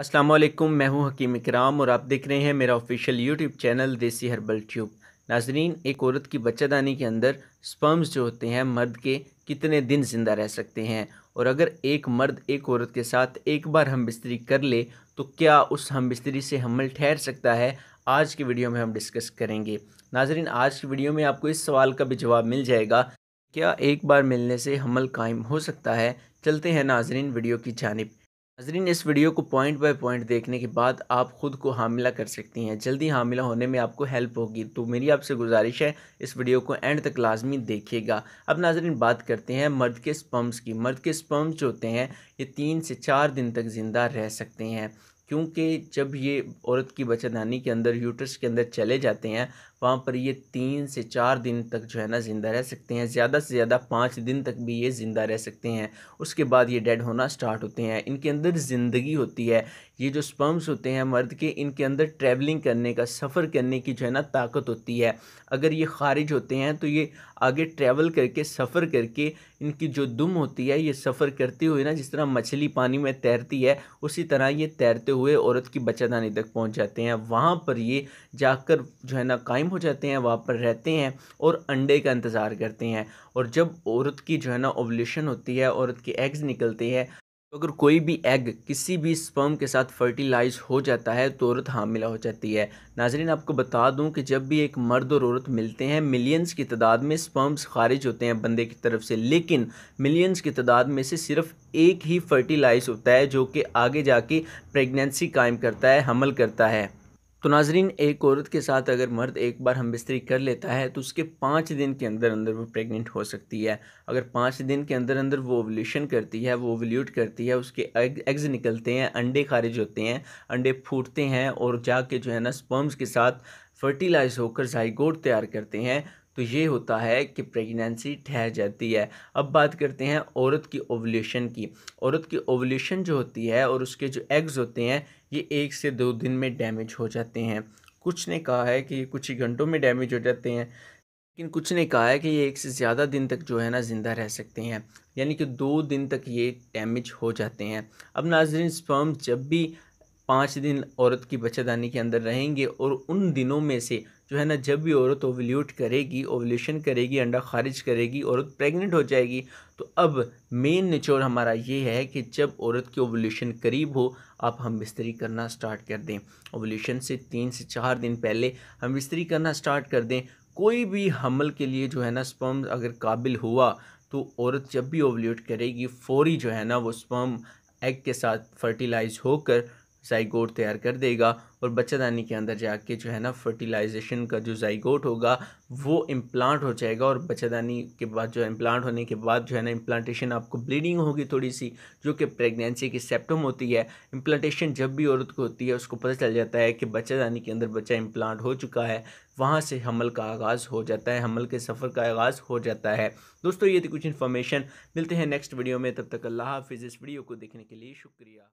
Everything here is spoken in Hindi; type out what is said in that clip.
अस्सलाम वालेकुम मैं हूँ हकीम इकराम और आप देख रहे हैं मेरा official YouTube channel Desi herbal tube. नाजरीन, एक औरत की बच्चादानी के अंदर स्पर्म्स जो होते हैं, मर्द के कितने दिन ज़िंदा रह सकते हैं? और अगर एक मर्द एक औरत के साथ एक बार हम बिस्तरी कर ले तो क्या उस हम बिस्तरी से हमल ठहर सकता है? आज की वीडियो में हम डिस्कस करेंगे। नाजरीन, आज की वीडियो में आपको इस सवाल का भी जवाब मिल जाएगा, क्या एक बार मिलने से हमल कायम हो सकता है? चलते हैं नाजरीन वीडियो की जानब। नजरीन, इस वीडियो को पॉइंट बाय पॉइंट देखने के बाद आप ख़ुद को हामिला कर सकती हैं। जल्दी हामिला होने में आपको हेल्प होगी। तो मेरी आपसे गुजारिश है, इस वीडियो को एंड तक लाजमी देखिएगा। अब नाजरीन, बात करते हैं मर्द के स्पम्स की। मर्द के स्पम्स जो होते हैं, ये तीन से चार दिन तक ज़िंदा रह सकते हैं। क्योंकि जब ये औरत की बच्चादानी के अंदर यूट्रस के अंदर चले जाते हैं वहाँ पर ये तीन से चार दिन तक जो है ना ज़िंदा रह सकते हैं, ज़्यादा से ज़्यादा पाँच दिन तक भी ये ज़िंदा रह सकते हैं। उसके बाद ये डेड होना स्टार्ट होते हैं। इनके अंदर ज़िंदगी होती है। ये जो स्पर्म्स होते हैं मर्द के, इनके अंदर ट्रैवलिंग करने का, सफ़र करने की जो है ना ताकत होती है। अगर ये खारिज होते हैं तो ये आगे ट्रैवल करके, सफ़र करके इनकी जो दुम होती है, ये सफ़र करते हुए ना जिस तरह मछली पानी में तैरती है, उसी तरह ये तैरते हुए औरत की बच्चादानी तक पहुँच जाते हैं। वहाँ पर ये जाकर जो है ना कायम हो जाते हैं, वहाँ पर रहते हैं और अंडे का इंतज़ार करते हैं। और जब औरत की जो है ना ओवल्यूशन होती है, औरत के एग्स निकलते हैं तो अगर कोई भी एग किसी भी स्पर्म के साथ फर्टिलाइज हो जाता है तो औरत हामिला हो जाती है। नाजरीन आपको बता दूँ कि जब भी एक मर्द और औरत मिलते हैं मिलियंस की तादाद में स्पर्म्स खारिज होते हैं बंदे की तरफ़ से। लेकिन मिलियंस की तादाद में से सिर्फ़ एक ही फर्टिलाइज होता है, जो कि आगे जाके प्रेगनेंसी कायम करता है, हमल करता है। तो नाजरीन, एक औरत के साथ अगर मर्द एक बार हम बिस्तरी कर लेता है तो उसके पाँच दिन के अंदर अंदर वो प्रेग्नेंट हो सकती है। अगर पाँच दिन के अंदर अंदर वो ओवल्यूशन करती है, वो ओवल्यूट करती है, उसके एग एग्स निकलते हैं, अंडे खारिज होते हैं, अंडे फूटते हैं और जाके जो है ना स्पर्म्स के साथ फर्टिलाइज होकर जाइगोड तैयार करते हैं तो ये होता है कि प्रेगनेंसी ठहर जाती है। अब बात करते हैं औरत की ओवल्यूशन की। औरत की ओवल्यूशन जो होती है और उसके जो एग्ज़ होते हैं ये एक से दो दिन में डैमेज हो जाते हैं। कुछ ने कहा है कि ये कुछ ही घंटों में डैमेज हो जाते हैं, लेकिन कुछ ने कहा है कि ये एक से ज़्यादा दिन तक जो है ना ज़िंदा रह सकते हैं। यानी कि दो दिन तक ये डैमेज हो जाते हैं। अब नाजरीन स्पर्म जब भी पाँच दिन औरत की बचत आने के अंदर रहेंगे और उन दिनों में से जो है ना, जब भी औरत ओवल्यूट करेगी ओवल्यूशन करेगी, अंडा खारिज करेगी, औरत प्रेग्नेंट हो जाएगी तो अब मेन निचोड़ हमारा ये है कि जब औरत की ओवल्यूशन करीब हो, आप हम बिस्तरी करना स्टार्ट कर दें। ओवल्यूशन से तीन से चार दिन पहले हम बिस्तरी करना स्टार्ट कर दें। कोई भी हमल के लिए जो है ना स्पर्म अगर काबिल हुआ तो औरत जब भी ओवल्यूट करेगी, फौरी जो है ना, वो स्पर्म एग के साथ फर्टिलाइज होकर जाइगोट तैयार कर देगा और बच्चादानी के अंदर जाके जो है ना फर्टिलाइजेशन का जो जाइगोट होगा, वो इम्प्लांट हो जाएगा और बच्चादानी के बाद जो इम्प्लांट होने के बाद जो है ना इम्प्लांटेशन आपको ब्लीडिंग होगी थोड़ी सी जो कि प्रेगनेंसी की सेप्टम होती है। इम्प्लांटेशन जब भी औरत को होती है, उसको पता चल जाता है कि बच्चादानी के अंदर बच्चा इम्प्लांट हो चुका है, वहाँ से हमल का आगाज़ हो जाता है, हमल के सफ़र का आगाज़ हो जाता है। दोस्तों, ये थी कुछ इन्फॉर्मेशन मिलते हैं नेक्स्ट वीडियो में, तब तक अल्लाह हाफिज़। इस वीडियो को देखने के लिए शुक्रिया।